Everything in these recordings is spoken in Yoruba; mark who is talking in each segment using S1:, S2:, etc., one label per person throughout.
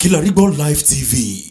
S1: Kilarigbo Live TV.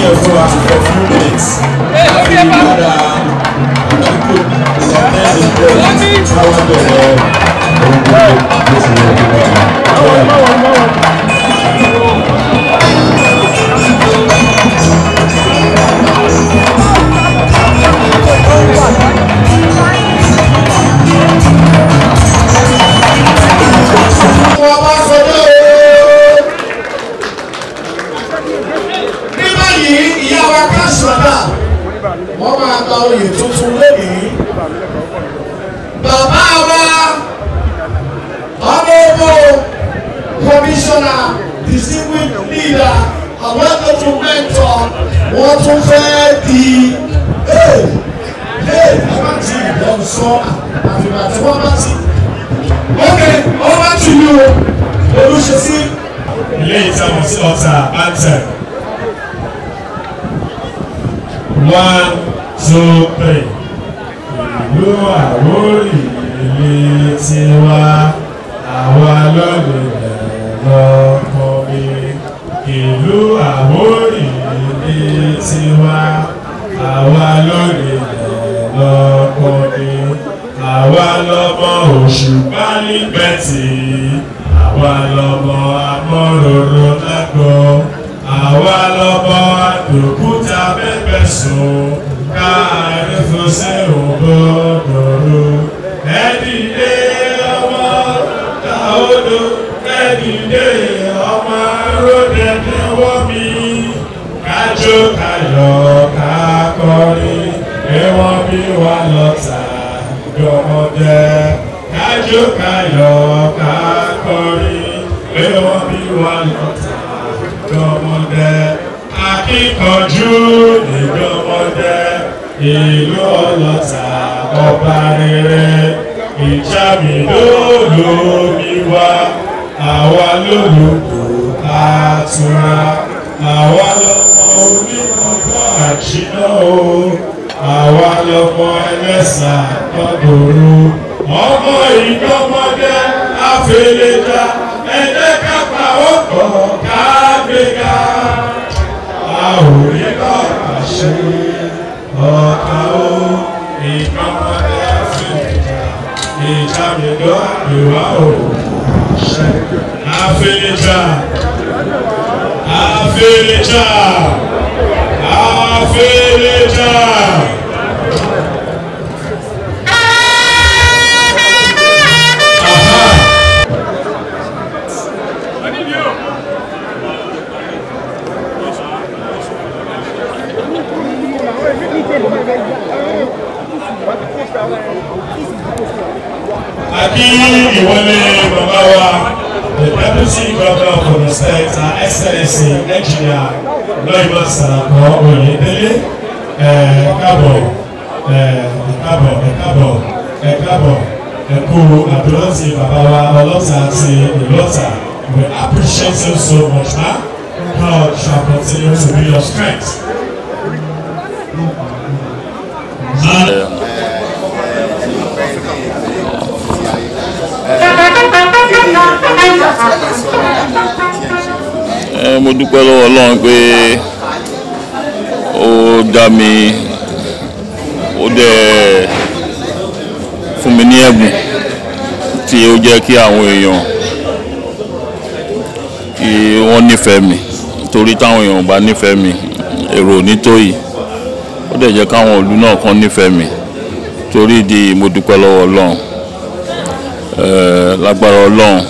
S2: Ní ẹ̀fọ́ wa for few minutes. Láti rí padà àdínkù sọ̀tẹ́ẹ̀sì bẹ́ẹ̀ káwọn bẹ̀rẹ̀ ohun gbogbo
S3: commissioner distinguished leader àwọn ẹgbẹ́ mentor wọ́n tún fẹ́ di ee ee má ti ìbọn sọ àfìgbà tí wọ́n bá ti okay over to you olùṣèṣì.
S2: ilé ìtàwọn sí ọ̀tà anthem. one two three. ìlú àwórì ilé tiwa àwa lọ́lẹ̀ Allah. Kájó kayọ̀ kákọrin ẹ̀wọ̀n bí wà lọ́tà gbọmọdé kájó kayọ̀ kákọrin ẹ̀wọ̀n bí wà lọ́tà gbọmọdé akíkanjú nígbọmọdé ìlú ọlọ́tà ọba rere. Ìjà mi lóòlò mi wá àwa lólùkù àtúrà àwa lọ́mọ onímọ̀tọ́ àṣìná o. Àwa lọ́mọ ẹlẹ́sà lọ́dọ̀ọ́rọ́ ọmọ ìdánmọ́dé àfẹlẹ́dá ẹ̀jẹ̀ pa ọkọ̀ kábẹ́gà àwòrán náà àṣẹ ọ̀ka o. Ìdánmọ́dé àfẹlẹ́dá ìjàmẹ̀dọ́ àdúrà o. Àṣẹ àfẹlẹ́dá ṣe àfẹnìjà àfẹnìjà àfẹnìjà. àbí ẹ̀ kábọ̀ ẹ̀ kú àdúrótì bàbá wa ọlọ́ta àti ìlọ́ta we appreciate you so much ma. God shall continue to be your strength.
S4: Ẹ mo dúpẹ́ lọ́wọ́ ọlọ́run pé ó dá mi ó dẹ̀ fún mi ní ẹ̀bùn tí ó jẹ́ kí àwọn èèyàn kí wọ́n nífẹ̀ẹ́ mi. Torí táwọn èèyàn bá nífẹ̀ẹ́ mi èrò nítòyí ó dẹ̀ jẹ́ káwọn ìlú náà kan nífẹ̀ẹ́ mi. Torí ìdí mo dúpẹ́ lọ́wọ́ ọlọ́run. Lágbára ọlọ́run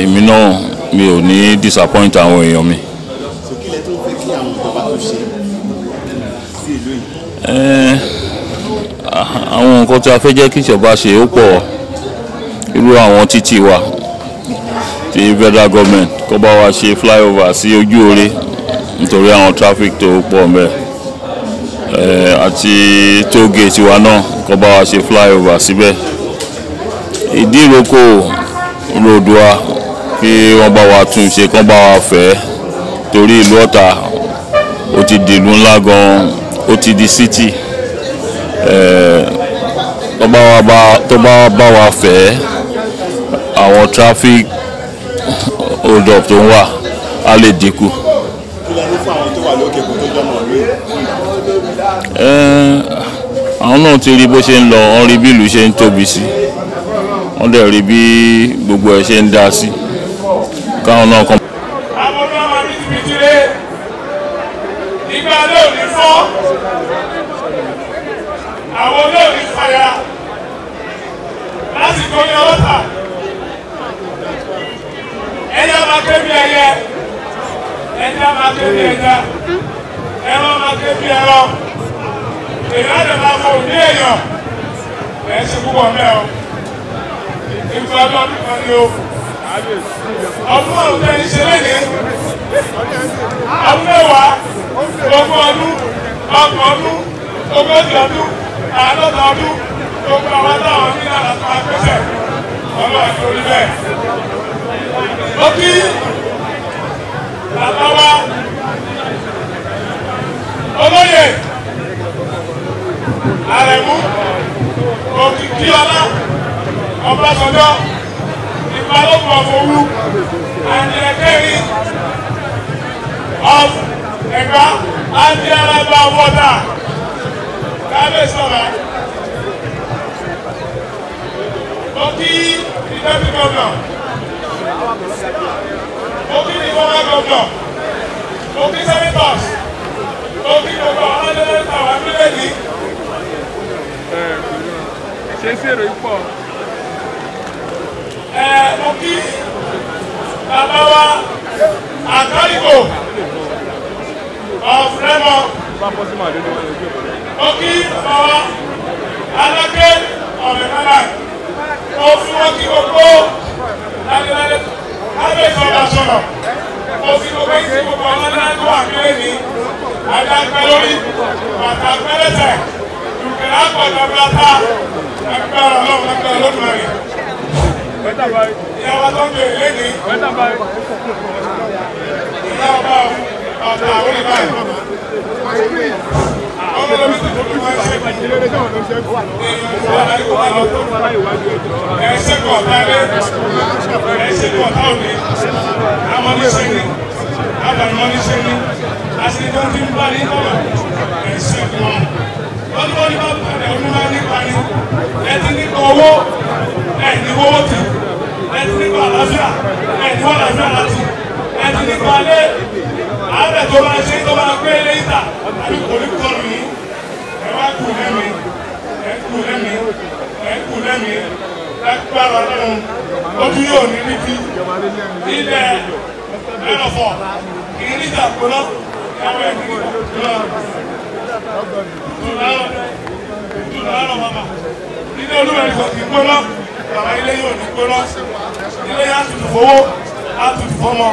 S4: èmi náà mi ò ní disappoint àwọn èèyàn mi.
S5: sókílẹ̀ tó ń fẹ́ kí àwọn ìjọba tó ṣe? Sí ìlú yìí.
S4: Àwọn nǹkan tí a fẹ́ jẹ́ kí ìjọba ṣe ó pọ̀. Irú àwọn títì wa ti federal government kó bá wa ṣe flyover sí ojú oore nítorí àwọn traffic tó pọ̀ mẹ́ ẹ̀ àti toll gate wa náà kó bá wa ṣe flyover síbẹ̀. Ìdí ìrókò road wa kí wọ́n bá wa tún ṣe kán bá wa fẹ́ torí ìlú ọ̀tà ó ti di ìlú ńlá gan-an ó ti di city. Tó bá wa bá tó bá wa bá wa fẹ́ àwọn traffic hold up tó ń wà á lè dínkù.
S5: àwọn
S4: náà ti rí bó ṣe ń lọ wọ́n rí bí ìlú ṣe ń tóbi sí wọ́n dẹ̀ rí bí gbogbo ẹ̀ ṣe ń dá sí káwọn náà kàn.
S2: àwọn ọmọ ọmọ mi ti fi tiré ìgbà lóòní fọ́ àwọn olóòní fàyà lásìkò ní ọlọ́ta ẹ̀yà máa ké bí ẹyẹ. Ẹ̀yà máa ké bí ẹja. Ẹ̀rọ máa ké bí ẹ̀rọ o. Ìgbà ọdún kan o. Ọdún ọdún tẹ́ ń ṣe lẹ́yìn ọdún mẹ́wàá gbogbo àwọn táwọn ní àlàtà àpẹẹsẹ̀ ọlọ́run tó rí bẹ́ẹ̀. ó kí bàbá wa olóyè àrẹ̀mú òkìkí ọlá ọbásanjọ́ ìbálòpọ̀ fowú àjẹkẹ́rin of mo kí ìdẹ́bí gọ́nà mo kí ìfọwọ́ gọ́nà mo kí sẹ́mítọ̀s mo kí gbogbo àwọn ọlọ́dẹ́dẹ́ tàwọn mílíọ̀nì.
S6: ṣe sí èrò ipò
S2: ẹ mo kí bàbá wa
S6: ojú ìbò
S2: mo kí bàbá wa alákẹ́ ọ̀rẹ́mọ́lá mo fún wọn kí gbogbo lálẹ́lálẹ́ lábẹ́ ìsọ̀rọ̀ sọ̀rọ̀ mo fi gbogbo ìsí gbogbo ọlọ́dún tó wà nílé ní adágbẹ́ lórí bàtà pẹ́lẹ́sẹ̀ dùkẹ́ àpọ̀jọ́ bàtà ẹgbẹ́ ọlọ́run ẹgbẹ́
S6: báyìí
S2: ìyàwó tó ń bèèrè lẹ́ni
S6: wẹ́tà báyìí
S2: ìyá ọba ẹ̀ṣẹ̀ kọ̀ ọ̀tá ilé ẹ̀ṣẹ̀ kọ̀ ọ̀tá òní àwọn oníṣẹ́ ni àbàmọ́ ní ṣe ní àṣìjọ́ tí ń bá ní kọ́mọ̀ ẹ̀ṣẹ̀ wọn. wọ́n ní wọ́n ní bá bàtà ọdún máa nípa owó ẹ ní owó tì ẹ ti nípa àlàáfíà ẹ ní wọ́n àlàáfíà láti ẹ ti nípa alẹ́ àárẹ̀ tó máa ṣe tó máa gbé lẹ́yìntà àbí kò ní kọlù yìí ẹ wá kù lẹ́mí ẹ kù lẹ́mí ẹ kù lẹ́mí lágbára ọlọ́run ojú yóò ní níbi ilẹ̀ ẹ̀rọ̀fọ̀. Ìrìnjà gbóná ẹ̀wọ̀n ẹ̀dí gbóná tùlárọ̀ mama ilé olúwẹ̀rí kò kí gbóná bàbá ilé yóò ní gbóná ilé yá tutù fowó á fọmọ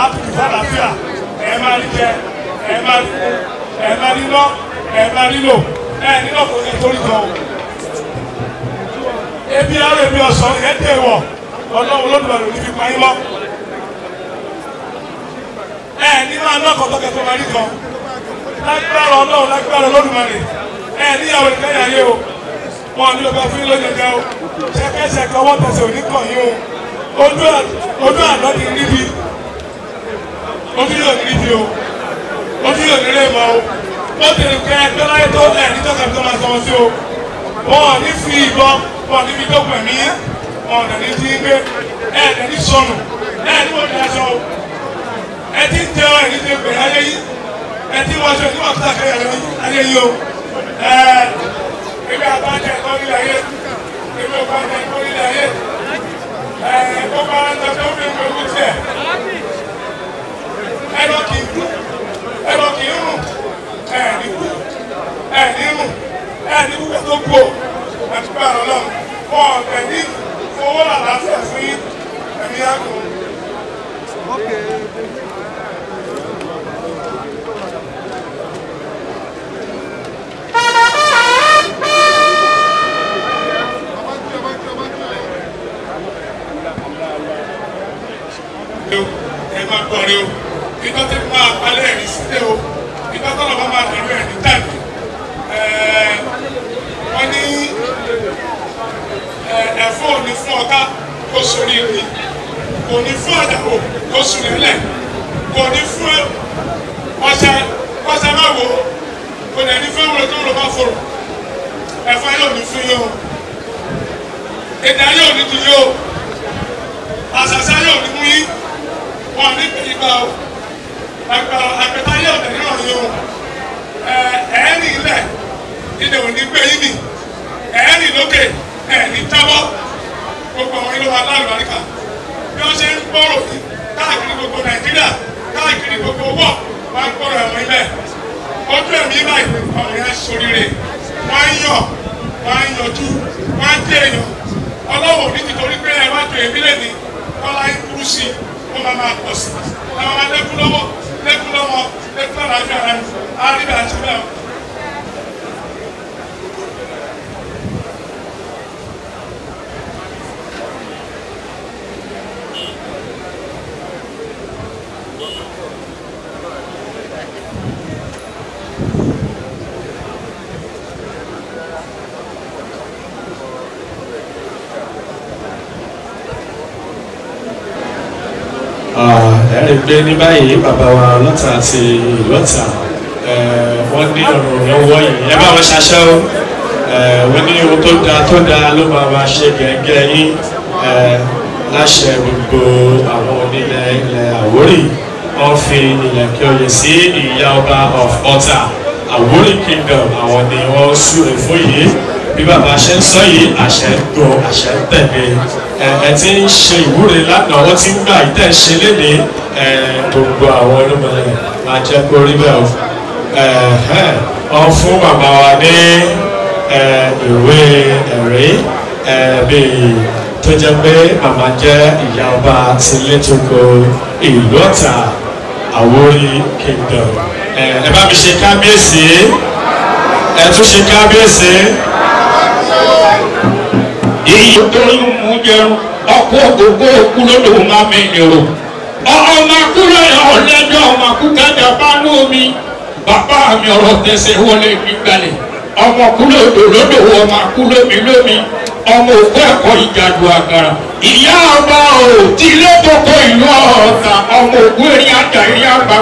S2: á tutù ẹ̀ máa rí jẹ ẹ̀ máa rí ẹ̀ máa rí lọ ẹ̀ máa rí lò. Ẹ̀ nílò kò ní torí kan o ebi ara ebi ọ̀sán ẹ̀ dé wọ̀. Ọlọ́run lódùmarè ní fi pa yín mọ́. Ẹ ní máa ná ọkọ̀ tọ́kẹ́ tó máa rí kan lágbára ọlọ́run lágbára lódùmarè ẹ níyàwó ìkẹyà yé o. Wọn ní ọgbà fún yín jẹ o. Ṣẹkẹṣẹkẹ ọwọ́ tẹsẹ̀ òní kàn yín o. Ojú àná ti níbi ojú yóò níbi o ojú yóò nílé mọ o ó ti rìn kẹ ẹgbẹ́ láyé tó ẹ ní tọ́ka tó máa sọ wọn sí o. Wọn ò ní fi ìbọn wọn ò ní fi dókun ẹ̀mí wọn ò ní jí gbé. Ẹ ẹ̀ ní sọnù. Ẹ ẹ̀ ní wọ́n ti aṣọ o ẹ ti ń jẹ ẹni tí ń pè ayé yìí ẹ ti wọ́n aṣọ ìdíwọ̀n tó àkẹyà ayé yìí o. Ẹ ebi àbájá ẹ̀kọ́ nílẹ̀ ayé. Ebi àbájá ẹ̀kọ́ nílẹ̀ ayé. Ẹ gbogbo ara ń ń ẹ̀ ẹ lọ kì í kú ẹ lọ kì í rùn ẹ ní kú ẹ ní rùn ẹ ní kú tó kú o ẹ ti bá àrọ̀ náà wọn ọ̀tẹ̀ ní owó àlàáfíà fún yín ẹ̀mí àgùn. ẹ máa gbọ́rin o nígbà tí mo máa palẹ̀ ẹ̀rí sílẹ̀ o nígbà tó lọ́ọ́ bá máa dàrú ẹ̀rí tàbí wọ́n ní ọ̀ká kó sórí rí kò ní fún àdàwọ̀ kó sórí lẹ̀ kò ní fún ọṣẹ ọṣẹ máa wò kò ní ẹni fún ẹwúrẹ́ tó ń lọ bá fòrò ẹ̀fọ́ yóò ní fún yóò èdè ayé ò ní di yóò àṣàṣà yóò ní mú yín. Wọn ní ìgbà o. Ẹgbà àgbẹ̀tà yóò tẹ̀lé wọn yóò ẹ̀ẹ́nì ilẹ̀ ilẹ̀ ò ní gbé yín nì ẹ̀ẹ́nì lókè. Ẹ̀ẹ́nì tábọ́ gbogbo àwọn ilé wa lálùbáríkà bí wọ́n ṣe ń gbọ́rọ̀ yìí káàkiri gbogbo nàìjíríà káàkiri gbogbo wọ̀ wọ́n á gbọ́rọ̀ ẹ̀wọ̀n ilẹ̀ ojú ẹ̀mí báyìí àwọn yẹn ṣoríire. Wọ́n á yọ̀ wọ́n á yọjú wọ́n á dé èèyàn. Ọlọ́wọ́ ní tìtorí pé ẹ wá tó èmi lẹ́ni kọ́lá ń kúrú sí wọ́n máa máa pọ̀ sí i. Àwọn máa lẹ́kún lọ́wọ́ lẹ́kún lọ́wọ́ lẹ́kún lọ́wọ́ àjọ ara ẹni á rí bẹ́ẹ̀ àti bẹ́ẹ̀.
S7: Ẹ̀rí pé ní báyìí bàbá wa lọ́tà àti ìlọ́tà wọ́n ní ọ̀rọ̀ lọ́wọ́ yìí. Ẹ bá wọn ṣaṣẹ́ o. Wọ́n ní ohun tó dáa tó dáa ló máa ma ṣe gẹ́gẹ́ yín. Láṣẹ gbogbo àwọn onílẹ̀ ilẹ̀ Àwórì. Wọ́n fi ìlẹ̀kẹ̀ oyè sí ìyá ọba of Ọ̀tà. Àwórì kingdom àwọn ni wọ́n súre fún yìí. Bí bàbá ṣe ń sọ yìí àṣẹ ń gbọ́ àṣẹ ń tẹ̀lé ẹ ti ń ṣe ìwúre lánàá wọ́n ti ń gbà yìí tẹ̀ ń ṣe léde gbogbo àwọn olómọlẹ̀ máa jẹ́ kó rí bẹ́ẹ̀ o. Wọ́n fún bàbá wa ní ìwé ẹ̀rí bíi tó jẹ́ pé màmá jẹ́ ìyá ọba tilétoko ìlú Ọ̀tà Àwórì kingdom. Ẹ bá mi ṣe kábíyèsí. Ẹ tún ṣe kábíyèsí
S8: èyí ń mú jẹun ọkọ gbogbo kúlódò máa mi nìrò. Ọmọ kúló ọlẹ́jọ́ ọmọ kúkẹ́jọ bá nú mi. Bàbá mi ọ̀rọ̀ tẹ̀sẹ̀ wọlé gbígbálẹ̀. Ọmọ kúló dòlódò ọmọ kúló mi lómi ọmọ òkú ẹ̀kọ́ ìjàdù àgàrà. Ìyá ọba ò tí ilé kókó ìlú Ọ̀tà. Ọmọ ògùn erin àjà erin àgbà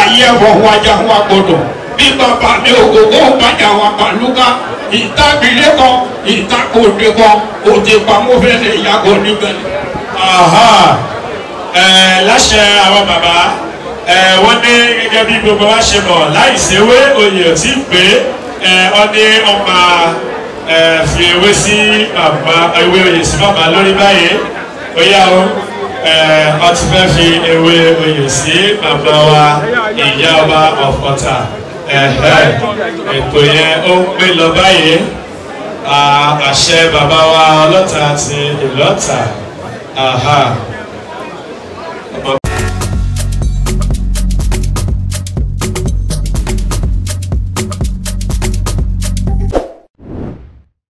S8: ayé ẹ̀fọ́ wájà wá gbọdọ̀ bí bàbá mi ògógó bàjá wa pàlúkà ìtàbílẹ̀ kan ìtàkùnrin kan òtí pamọ́fẹ́lẹ̀ ìyàgò níbẹ̀.
S7: Láṣẹ àwọn bàbá. Wọ́n ní gẹ́gẹ́ bí gbogbo wa ṣe mọ̀ láìséwé oyè ò tí pé. Ẹ, wọ́n ní ọmọ fi ewé sí bàbá ewé oyè sí bàbá lórí báyìí. Ó yá o. Ti fẹ́ fi ewé oyè sí bàbá wa ìyá ọba ọ̀fọ̀tà ẹ̀hẹ́ ètò yẹn ó ń pè lọ báyìí àṣẹ bàbá wa ọlọ́ta àti ìlọ́ta.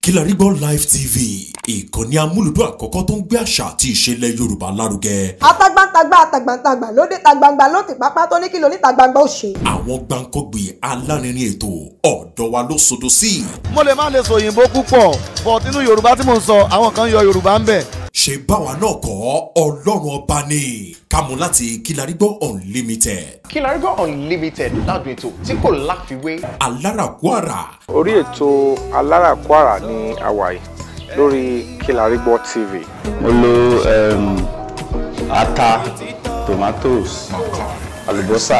S9: Kilarigbo Live TV ìkànnì amúlùdún àkọ́kọ́ tó ń gbé àṣà àti ìṣẹ̀lẹ̀ Yorùbá lárugẹ.
S10: atagbantagba atagbantagba lóde tagbangba ló ti pápá tó ní kí lóní tagbangba ó ṣe.
S9: Àwọn gbàǹkọ́gbì alárinrin ètò ọ̀dọ́ wa ló sodo sí.
S11: mo lè má lè sọ òyìnbó púpọ̀ but nínú yorùbá tí mò ń sọ àwọn kan yọ yorùbá ń bẹ̀.
S9: Ṣé báwa náà kọ́ Ọlọ́run ọba ni kámú láti Kilarigbo Unlimited.
S5: Kilarigbo Unlimited ládùn ètò tí kò láfiwé.
S9: Alárakúàrà
S12: orí ètò aláràkúàrà ní hawaii lórí Kilarigbo TV.
S13: mo lo um, ata tomatoes àlùbọ́sà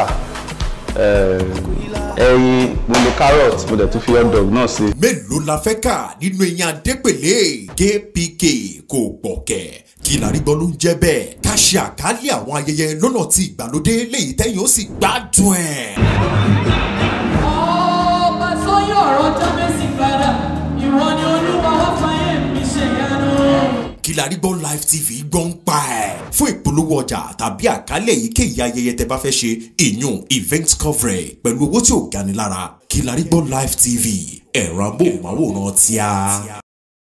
S13: um, ẹyin mo lo carrot mo dẹ̀ tún fi hot dog náà sí.
S9: mélòó la fẹ́ kà nínú eyín adépèlé kpk kò gbọ̀kẹ̀ Kilarigbo ló ń jẹ́ bẹ́ẹ̀ ká ṣe àkálẹ̀ àwọn ayẹyẹ lọ́nà tí ìgbàlódé léyìí tẹ́yìn ó sì gbádùn ẹ̀.
S14: ọba sọyún ọ̀rọ̀ jábẹ́sì padà ìwọ
S9: Kilarigbo Live TV gbọ́ ń pa ẹ̀. fún ìpolówó ọjà tàbí àkálẹ̀ èyíkéyìí ayẹyẹ tẹ bá fẹ́ ṣe ìyún event coverage pẹ̀lú owó tí ò gani lára Kilarigbo Live TV ẹ̀rọ amóhùnmáwòrán tíá.